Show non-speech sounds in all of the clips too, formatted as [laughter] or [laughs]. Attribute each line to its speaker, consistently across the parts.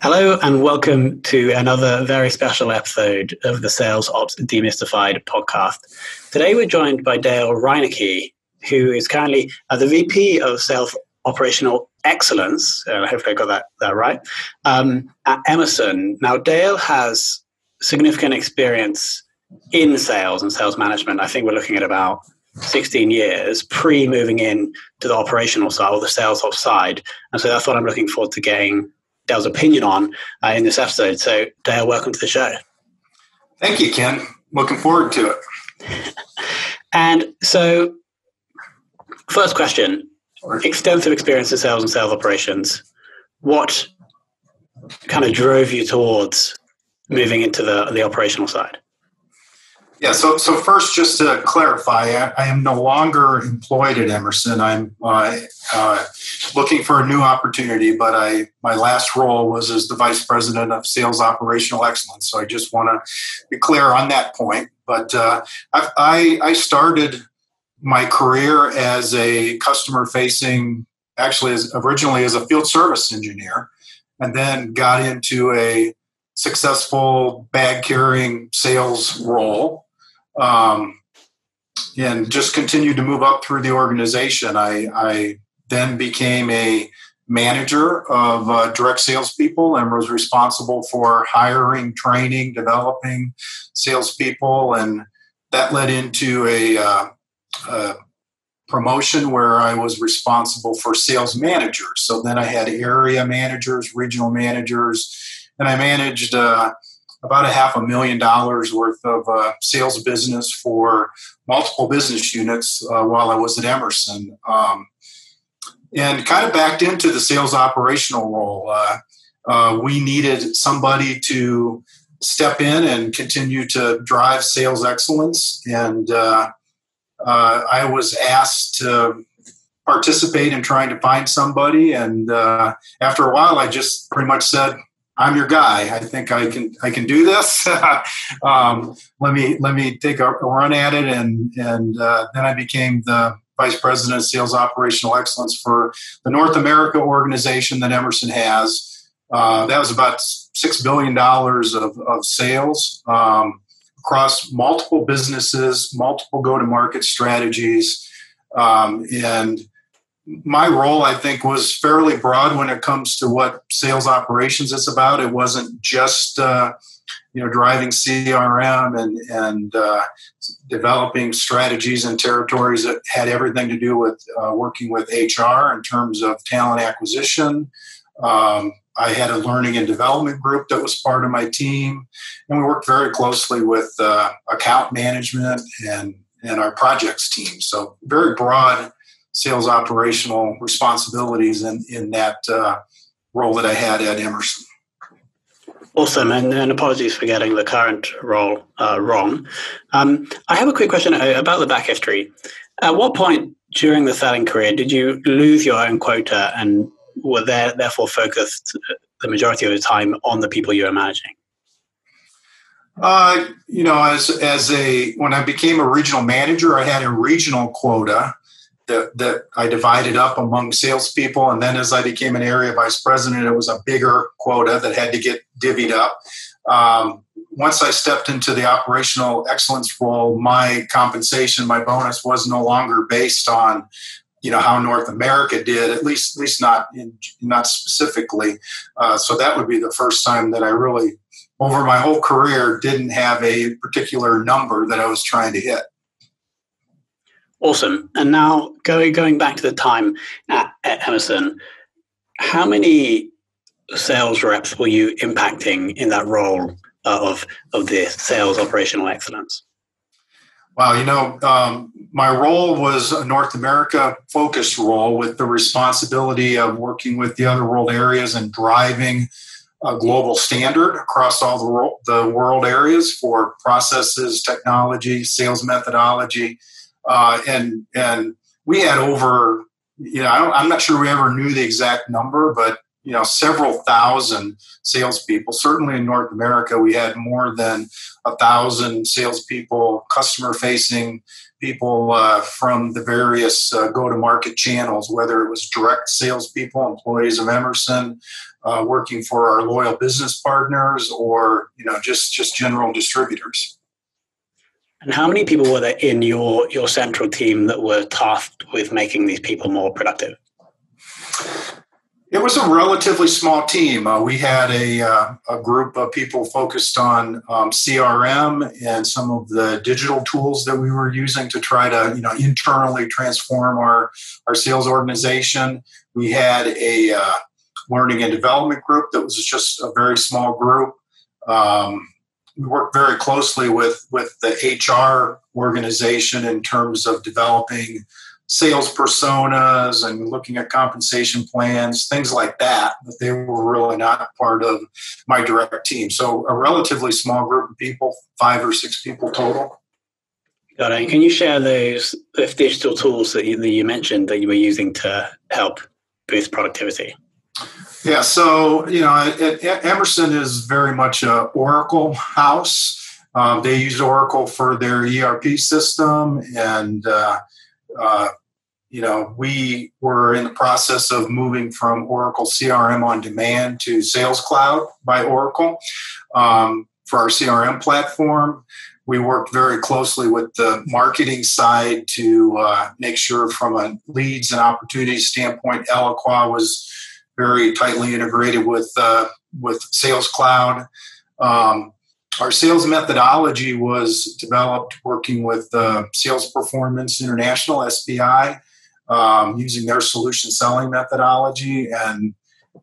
Speaker 1: Hello, and welcome to another very special episode of the Sales Ops Demystified podcast. Today, we're joined by Dale Reineke, who is currently uh, the VP of Sales Operational Excellence. Uh, hopefully, I got that, that right um, at Emerson. Now, Dale has significant experience in sales and sales management. I think we're looking at about 16 years pre moving in to the operational side or the sales ops side. And so that's what I'm looking forward to getting Dale's opinion on uh, in this episode. So, Dale, welcome to the show.
Speaker 2: Thank you, Ken. Looking forward to it.
Speaker 1: and so, first question extensive experience in sales and sales operations. What kind of drove you towards moving into the, the operational side?
Speaker 2: Yeah, so so first, just to clarify, I, I am no longer employed at Emerson. I'm uh, uh, looking for a new opportunity, but I my last role was as the vice president of sales operational excellence. So I just want to be clear on that point. But uh, I, I started my career as a customer facing, actually, as originally as a field service engineer, and then got into a successful bag carrying sales role um, and just continued to move up through the organization. I, I then became a manager of uh, direct salespeople and was responsible for hiring, training, developing salespeople, and that led into a, uh, a promotion where I was responsible for sales managers. So then I had area managers, regional managers, and I managed. Uh, about a half a million dollars worth of uh, sales business for multiple business units uh, while I was at Emerson. Um, and kind of backed into the sales operational role. Uh, uh we needed somebody to step in and continue to drive sales excellence. And uh, uh, I was asked to participate in trying to find somebody. And after a while, I just pretty much said, I'm your guy. I think I can I can do this. [laughs] um, let me let me take a, run at it, and and uh, then I became the vice president of sales operational excellence for the North America organization that Emerson has. Uh, that was about six billion dollars of, of sales um, across multiple businesses, multiple go-to-market strategies, um, and my role, I think, was fairly broad when it comes to what sales operations is about. It wasn't just uh, you know driving CRM and and uh, developing strategies and territories that had everything to do with uh, working with HR in terms of talent acquisition. Um, I had a learning and development group that was part of my team, and we worked very closely with uh, account management and and our projects team. So very broad sales operational responsibilities in, in that uh, role that I had at Emerson.
Speaker 1: Awesome, and, and apologies for getting the current role uh, wrong. Um, I have a quick question uh, about the back history. At what point during the selling career did you lose your own quota and were there, therefore focused the majority of the time on the people you were managing?
Speaker 2: Uh, you know, as as a when I became a regional manager, I had a regional quota, that, that I divided up among salespeople. And then as I became an area vice president, it was a bigger quota that had to get divvied up. Um, once I stepped into the operational excellence role, my compensation, my bonus was no longer based on you know how North America did, at least at least not in, not specifically. Uh, so that would be the first time that I really, over my whole career, didn't have a particular number that I was trying to hit.
Speaker 1: Awesome. And now going going back to the time at, at Emerson, how many sales reps were you impacting in that role uh, of of the sales operational excellence?
Speaker 2: Wow, you know, um, my role was a North America focused role with the responsibility of working with the other world areas and driving a global standard across all the world, the world areas for processes, technology, sales methodology, uh, and and we had over you know I am not sure we ever knew the exact number, but you know several thousand salespeople. Certainly in North America, we had more than a thousand salespeople, customer facing people uh, from the various uh, go to market channels, whether it was direct salespeople, employees of Emerson, uh, working for our loyal business partners, or you know just just general distributors.
Speaker 1: And how many people were there in your your central team that were tasked with making these people more productive?
Speaker 2: It was a relatively small team. Uh, we had a, uh, a group of people focused on um, CRM and some of the digital tools that we were using to try to, you know, internally transform our, our sales organization. We had a uh, learning and development group that was just a very small group. Um, we work very closely with with the HR organization in terms of developing sales personas and looking at compensation plans, things like that. But they were really not part of my direct team. So a relatively small group of people, five or six people total.
Speaker 1: Got it. Can you share those digital tools that you, that you mentioned that you were using to help boost productivity?
Speaker 2: Yeah, so you know, Emerson is very much a Oracle house. Um, they use Oracle for their ERP system, and uh, uh, you know, we were in the process of moving from Oracle CRM on demand to Sales Cloud by Oracle um, for our CRM platform. We worked very closely with the marketing side to uh, make sure, from a leads and opportunities standpoint, Eloqua was very tightly integrated with uh, with Sales Cloud. Um, our sales methodology was developed working with uh, Sales Performance International (SPI), um, using their solution selling methodology, and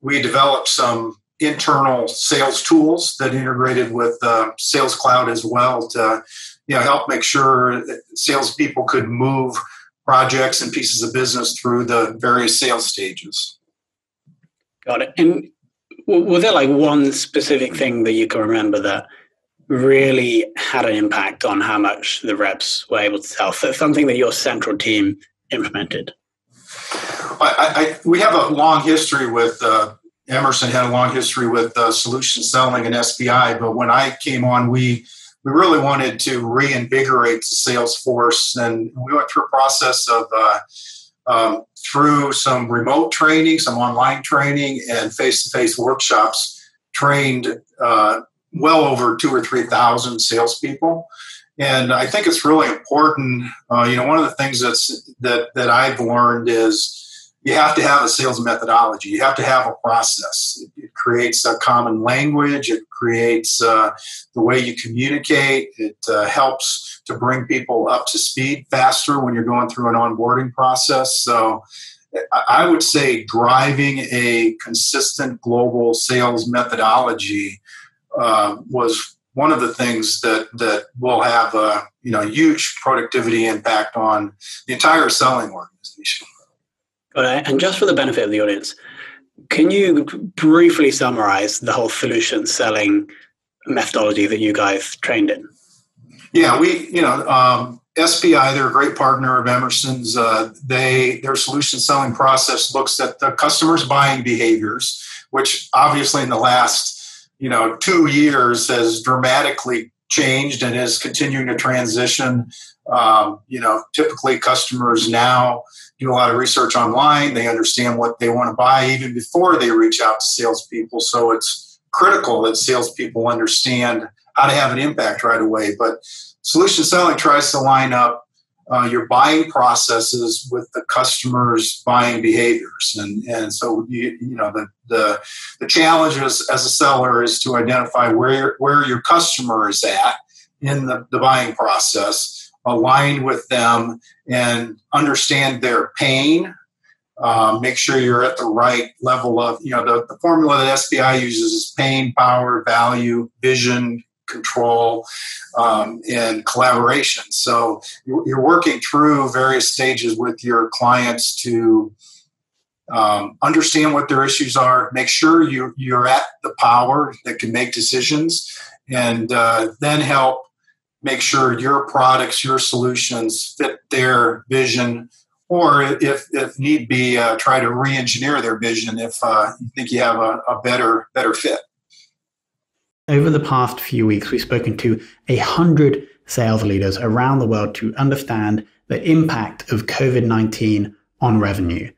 Speaker 2: we developed some internal sales tools that integrated with uh, Sales Cloud as well to you know help make sure that salespeople could move projects and pieces of business through the various sales stages.
Speaker 1: Got it. And was there like one specific thing that you can remember that really had an impact on how much the reps were able to sell? So something that your central team implemented.
Speaker 2: I, I, we have a long history with uh, Emerson had a long history with uh, solution selling and SPI, but when I came on, we we really wanted to reinvigorate the sales force, and we went through a process of uh, um, through some remote training, some online training, and face to face workshops, trained uh, well over two or 3,000 salespeople. And I think it's really important. Uh, you know, one of the things that's that that I've learned is you have to have a sales methodology. You have to have a process. It, creates a common language. It creates uh, the way you communicate. It uh, helps to bring people up to speed faster when you're going through an onboarding process. So I would say driving a consistent global sales methodology uh, was one of the things that that will have a you know huge productivity impact on the entire selling organization.
Speaker 1: And just for the benefit of the audience, can you briefly summarize the whole solution selling methodology that you guys trained in?
Speaker 2: Yeah, we you know um, SPI, they're a great partner of Emerson's. Uh, they their solution selling process looks at the customer's buying behaviors, which obviously in the last you know two years has dramatically changed and is continuing to transition. Um, you know, typically customers now do a lot of research online. They understand what they want to buy even before they reach out to salespeople. So it's critical that salespeople understand how to have an impact right away. But solution selling tries to line up uh, your buying processes with the customer's buying behaviors, and and so you you know the the, the challenge as, as a seller is to identify where where your customer is at in the, the buying process, align with them, and understand their pain. Um, make sure you're at the right level of you know the, the formula that SPI uses is pain, power, value, vision, control, um, and collaboration. So you're working through various stages with your clients to um, understand what their issues are, make sure you, you're at the power that can make decisions, and uh, then help make sure your products, your solutions fit their vision, or if, if need be, uh, try to re-engineer their vision if uh, you think you have a, a better better fit.
Speaker 1: Over the past few weeks, we've spoken to a hundred sales leaders around the world to understand the impact of COVID 19 on revenue.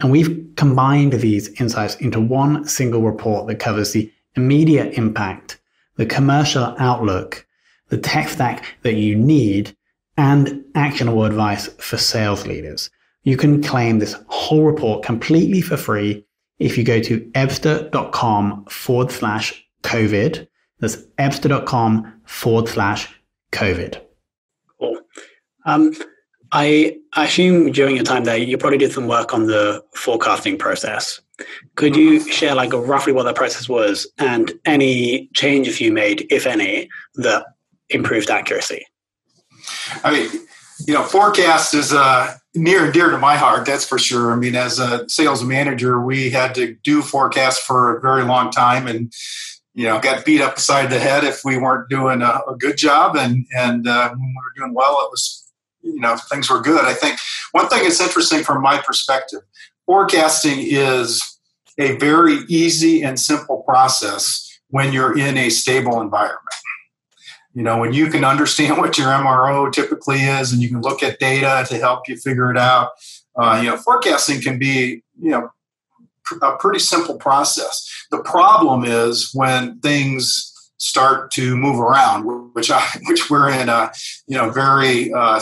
Speaker 1: And we've combined these insights into one single report that covers the immediate impact, the commercial outlook, the tech stack that you need, and actionable advice for sales leaders. You can claim this whole report completely for free if you go to ebsta.com forward slash COVID. That's ebsta.com forward slash COVID. Cool. Um, I assume during your time there, you probably did some work on the forecasting process. Could you share like roughly what that process was and any changes you made, if any, that improved accuracy?
Speaker 2: I mean, you know, forecast is uh, near and dear to my heart. That's for sure. I mean, as a sales manager, we had to do forecasts for a very long time, and you know, got beat up beside the head if we weren't doing a, a good job. And and uh, when we were doing well, it was you know things were good. I think one thing that's interesting from my perspective, forecasting is a very easy and simple process when you're in a stable environment. You know, when you can understand what your MRO typically is and you can look at data to help you figure it out, uh, you know, forecasting can be, you know, a pretty simple process. The problem is when things start to move around, which I, [laughs] which we're in a, you know, very uh,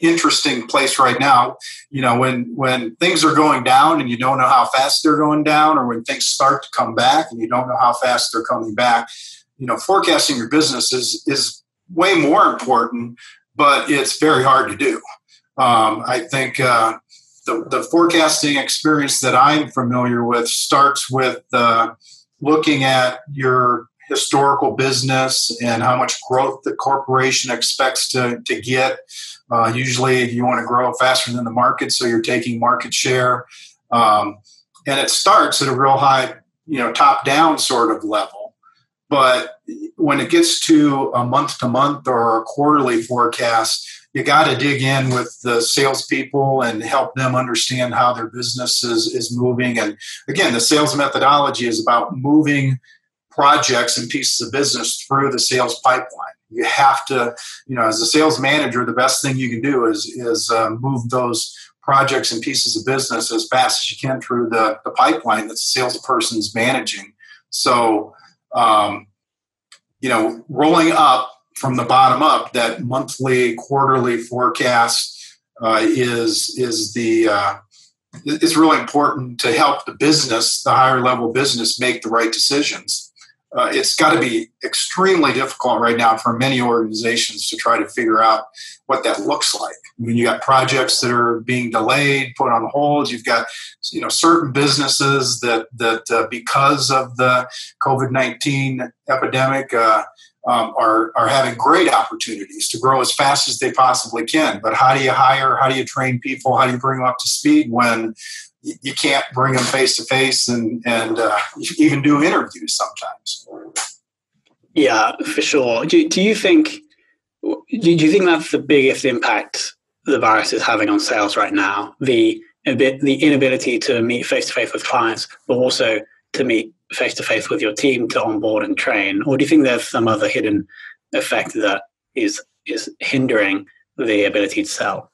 Speaker 2: interesting place right now. You know, when when things are going down and you don't know how fast they're going down, or when things start to come back and you don't know how fast they're coming back, you know, forecasting your business is is way more important, but it's very hard to do. Um, I think uh, the, the forecasting experience that I'm familiar with starts with uh, looking at your historical business and how much growth the corporation expects to, to get. Uh, usually, you want to grow faster than the market, so you're taking market share. Um, and it starts at a real high, you know, top down sort of level. But when it gets to a month to month or a quarterly forecast, you got to dig in with the salespeople and help them understand how their business is, is moving. And again, the sales methodology is about moving projects and pieces of business through the sales pipeline. You have to, you know, as a sales manager, the best thing you can do is is uh, move those projects and pieces of business as fast as you can through the, the pipeline that the salesperson is managing. So um, you know, rolling up from the bottom up, that monthly, quarterly forecast uh, is is the uh, it's really important to help the business, the higher level business, make the right decisions uh, it's got to be extremely difficult right now for many organizations to try to figure out what that looks like. I mean, you got projects that are being delayed, put on hold. You've got, you know, certain businesses that that uh, because of the COVID nineteen epidemic. Uh, um, are are having great opportunities to grow as fast as they possibly can. But how do you hire? How do you train people? How do you bring them up to speed when you can't bring them face to face and and uh, even do interviews sometimes.
Speaker 1: Yeah, for sure. Do, do you think do you think that's the biggest impact the virus is having on sales right now? The the inability to meet face to face with clients, but also to meet face to face with your team to onboard and train, or do you think there's some other hidden effect that is is hindering the ability to sell?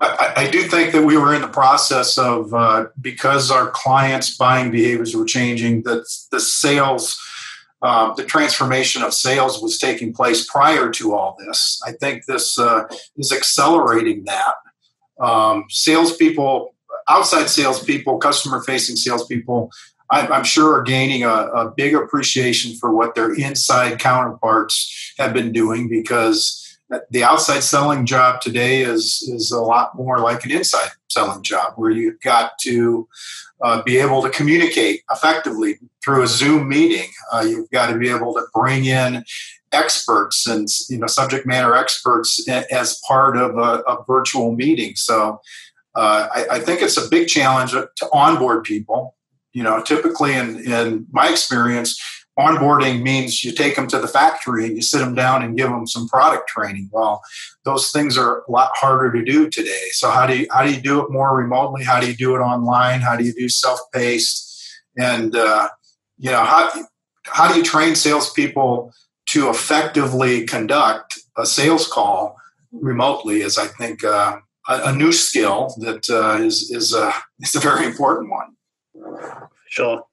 Speaker 2: I, I, do think that we were in the process of uh, because our clients' buying behaviors were changing. That the sales, uh, the transformation of sales was taking place prior to all this. I think this uh, is accelerating that. Um, salespeople, outside salespeople, customer-facing salespeople, I, I'm sure are gaining a, a big appreciation for what their inside counterparts have been doing because the outside selling job today is is a lot more like an inside selling job where you've got to uh, be able to communicate effectively through a zoom meeting. Uh, you've got to be able to bring in experts and you know subject matter experts as part of a, a virtual meeting. So uh, I, I, think it's a big challenge to onboard people. You know typically in, in my experience onboarding means you take them to the factory and you sit them down and give them some product training. Well those things are a lot harder to do today. So how do you how do you do it more remotely? How do you do it online? How do you do self-paced? And uh, you know how how do you train salespeople to effectively conduct a sales call remotely is i think uh, a, a new skill that uh, is is a [laughs] is a very important one.
Speaker 1: Sure.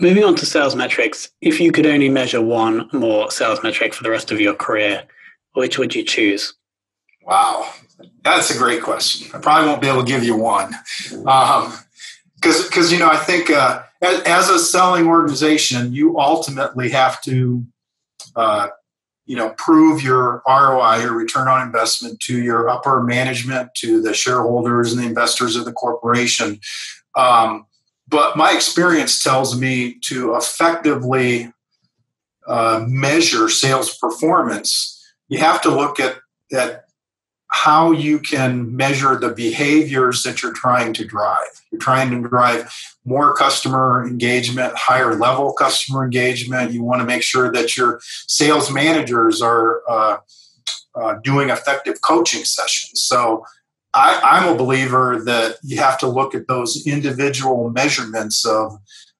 Speaker 1: Moving on to sales metrics, if you could only measure one more sales metric for the rest of your career, which would you choose?
Speaker 2: Wow, that's a great question. I probably won't be able to give you one, because um, because you know I think uh, as, as, a selling organization, you ultimately have to uh, you know prove your ROI, your return on investment, to your upper management, to the shareholders and the investors of the corporation. Um, but my experience tells me to effectively uh, measure sales performance, you have to look at, at how you can measure the behaviors that you're trying to drive. You're trying to drive more customer engagement, higher level customer engagement. You want to make sure that your sales managers are uh, uh, doing effective coaching sessions. So I, am a believer that you have to look at those individual measurements of,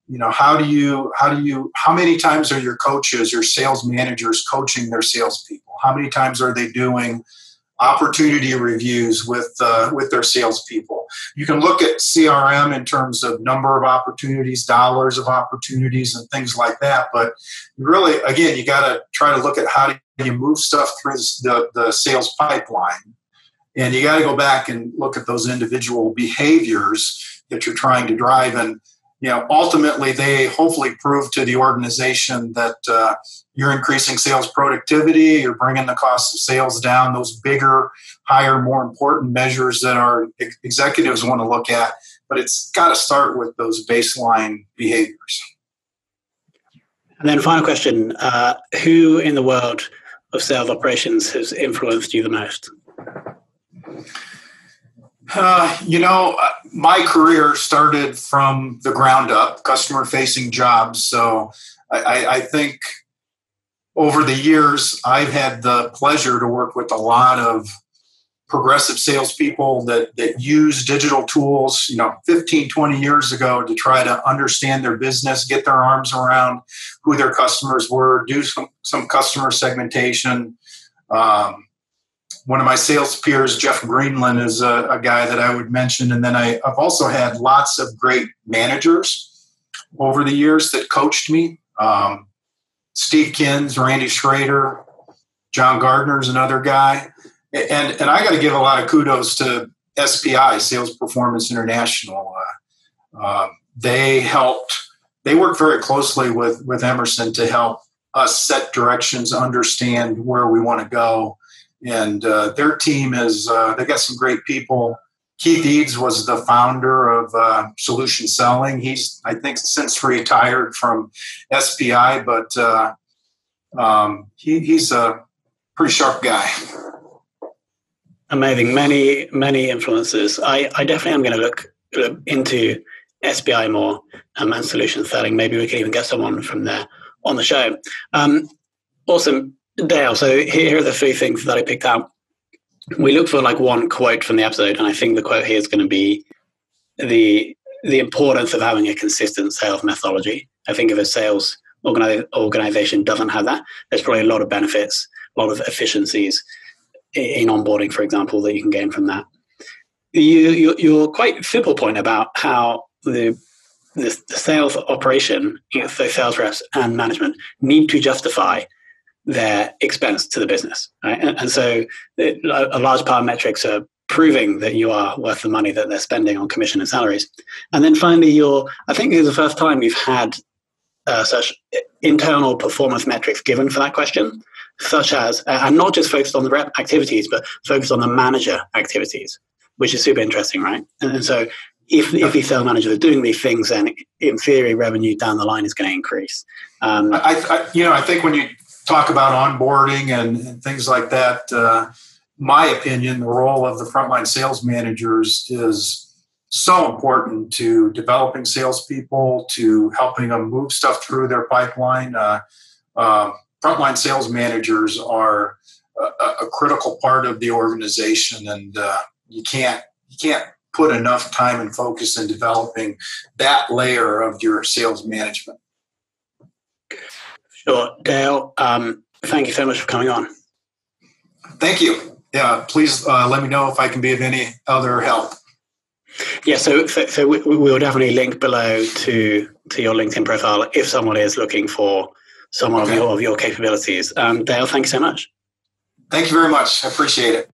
Speaker 2: you know, how do you, how do you, how many times are your coaches, your sales managers coaching their salespeople? How many times are they doing opportunity reviews with uh, with their salespeople? You can look at CRM in terms of number of opportunities, dollars of opportunities, and things like that. But really, again, you got to try to look at how do you move stuff through the, the sales pipeline and you got to go back and look at those individual behaviors that you're trying to drive. And, you know, ultimately they hopefully prove to the organization that uh, you're increasing sales productivity, you're bringing the cost of sales down, those bigger, higher, more important measures that our executives want to look at. But it's got to start with those baseline behaviors.
Speaker 1: And then, final question uh, Who in the world of sales operations has influenced you the most?
Speaker 2: Uh, you know, my career started from the ground up, customer facing jobs. So I, I, think over the years, I've had the pleasure to work with a lot of progressive salespeople that, that use digital tools, you know, 15, 20 years ago to try to understand their business, get their arms around who their customers were, do some, some customer segmentation. Um, one of my sales peers, Jeff Greenland, is a, a guy that I would mention. And then I, I've also had lots of great managers over the years that coached me. Um, Steve Kins, Randy Schrader, John Gardner is another guy. And, and I got to give a lot of kudos to SPI, Sales Performance International. Uh, uh, they helped, they worked very closely with, with Emerson to help us set directions, understand where we want to go and uh, their team is uh, they got some great people. Keith Eades was the founder of uh, Solution Selling. He's I think since retired from SPI, but uh, um, he, he's a pretty sharp guy.
Speaker 1: Amazing, many many influences. I, I definitely am going to look, look into SPI more um, and solution selling. Maybe we can even get someone from there on the show. Um, awesome. Dale, so here are the three things that I picked out. We look for like one quote from the episode, and I think the quote here is going to be the the importance of having a consistent sales methodology. I think if a sales organi- organization doesn't have that, there's probably a lot of benefits, a lot of efficiencies in onboarding, for example, that you can gain from that. You, you, your quite simple point about how the the, the sales operation, you know, so sales reps and management need to justify their expense to the business. Right? And, and so it, a large part of metrics are proving that you are worth the money that they're spending on commission and salaries. And then finally, you're, I think it's the first time we've had uh, such internal performance metrics given for that question, such as, uh, and not just focused on the rep activities, but focused on the manager activities, which is super interesting, right? And, and so if, if these sales managers are doing these things, then in theory, revenue down the line is going to increase.
Speaker 2: Um, I, I, you know, I think when you talk about onboarding and, and things like that. Uh, my opinion, the role of the frontline sales managers is so important to developing salespeople, to helping them move stuff through their pipeline. Uh, uh, frontline sales managers are a, a, critical part of the organization, and uh, you can't you can't put enough time and focus in developing that layer of your sales management.
Speaker 1: Sure. Dale, um, thank you so much for coming on.
Speaker 2: Thank you. yeah, please uh, let me know if I can be of any other help.
Speaker 1: Yeah, so so, so we, will definitely link below to to your LinkedIn profile if someone is looking for someone okay. of your of your capabilities. Um, Dale, thank you so much.
Speaker 2: Thank you very much. I appreciate it.